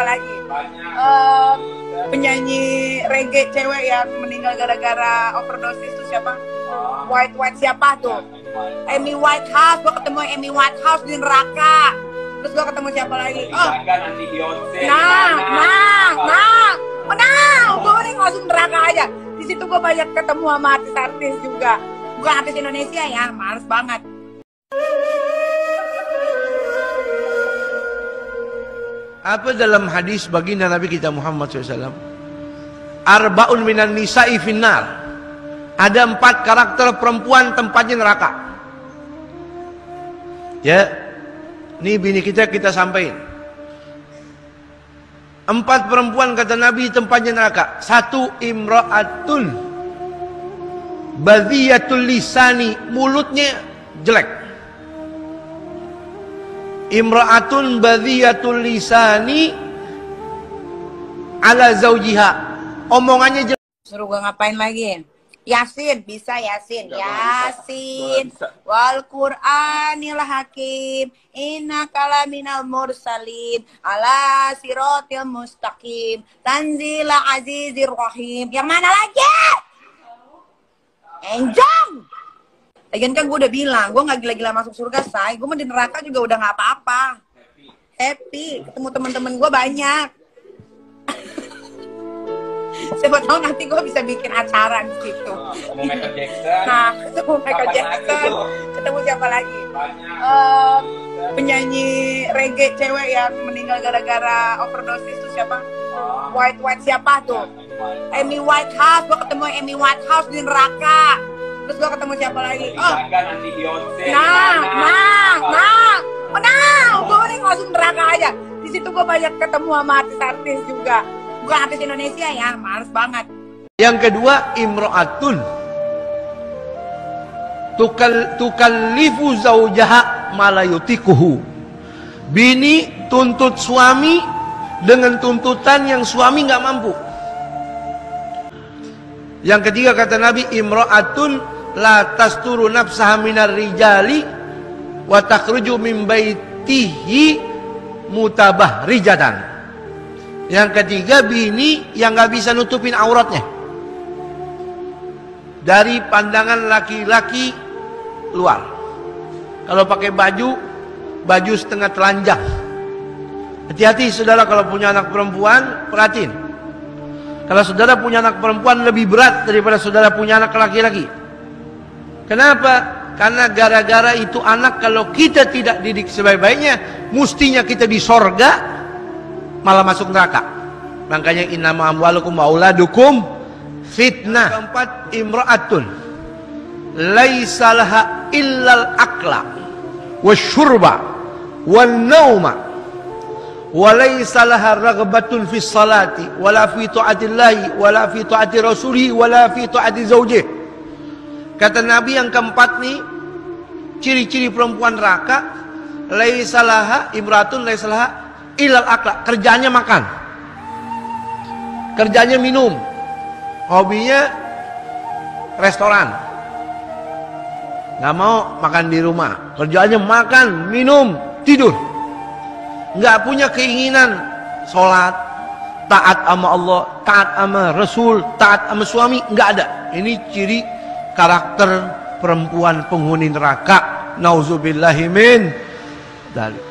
siapa lagi? Uh, penyanyi reggae cewek yang meninggal gara-gara overdosis itu siapa? White White siapa tuh? Yeah, White House gua ketemu Amy Whitehouse di neraka. Terus gua ketemu siapa lagi? Oh. Nah nah nah. Oh, nah gua mending langsung neraka aja. Di situ gue banyak ketemu sama artis-artis juga. Bukan artis Indonesia ya males banget. Apa dalam hadis baginda Nabi kita Muhammad SAW? Arba'un minan nisa'i finnar. Ada empat karakter perempuan tempatnya neraka. Ya, ini bini kita kita sampaikan. Empat perempuan kata Nabi tempatnya neraka. Satu imra'atun badhiyatul lisani, mulutnya jelek. Imra'atun badhiyatul lisani ala zaujiha. Omongannya jelek. Suruh gua ngapain lagi? Yasin, bisa Yasin. Nggak Yasin. bisa. Wal Qur'anil Hakim. Inna kalaminal mursalin. Ala sirotil mustaqim. Tanzila azizir rahim. Yang mana lagi? Enjong! Lagian kan gue udah bilang, gue gak gila-gila masuk surga, say. Gue mau di neraka juga udah gak apa-apa. Happy. Ketemu teman-teman gue banyak. Siapa tahu nanti gue bisa bikin acara di situ. Ketemu Michael Jackson. Nah, ketemu Michael Kapan Jackson. Ketemu siapa lagi? Banyak. Eh, penyanyi reggae cewek yang meninggal gara-gara overdosis tuh siapa? White White siapa tuh? Amy Whitehouse. Gue ketemu Amy Whitehouse di neraka. Terus gue ketemu siapa lagi? Oh, nanti Beyonce. nah, nah, nah, oh, nah, gue mending langsung neraka aja. Di situ gue banyak ketemu sama artis-artis juga. Bukan artis Indonesia ya, males banget. Yang kedua imra'atun tukal tukallifu zaujaha malayutikuhu. Bini tuntut suami dengan tuntutan yang suami nggak mampu. Yang ketiga kata Nabi imra'atun la tasturu nafsaha minar rijali wa takhruju min baitihi mutabah rijatan. Yang ketiga bini yang nggak bisa nutupin auratnya dari pandangan laki-laki luar. Kalau pakai baju, baju setengah telanjang. Hati-hati saudara kalau punya anak perempuan, perhatiin. Kalau saudara punya anak perempuan lebih berat daripada saudara punya anak laki-laki. Kenapa? Karena gara-gara itu anak kalau kita tidak didik sebaik-baiknya, mestinya kita di sorga, malah masuk neraka. Makanya innama amwalukum wa auladukum fitnah. Keempat imra'atun laisa laha illal akla wasyurba wan nauma wa laisa laha ragbatun fi salati wala fi ta'atillahi wala fi ta'ati rasulih wala fi ta'ati zaujih. Kata Nabi yang keempat nih ciri-ciri perempuan neraka laisa laha imratun laisa laha ilal akla kerjanya makan. Kerjanya minum. Hobinya restoran. Nggak mau makan di rumah. Kerjanya makan minum tidur. Nggak punya keinginan sholat taat sama Allah taat sama Rasul taat sama suami nggak ada. Ini ciri karakter perempuan penghuni neraka. Nauzubillahimin dari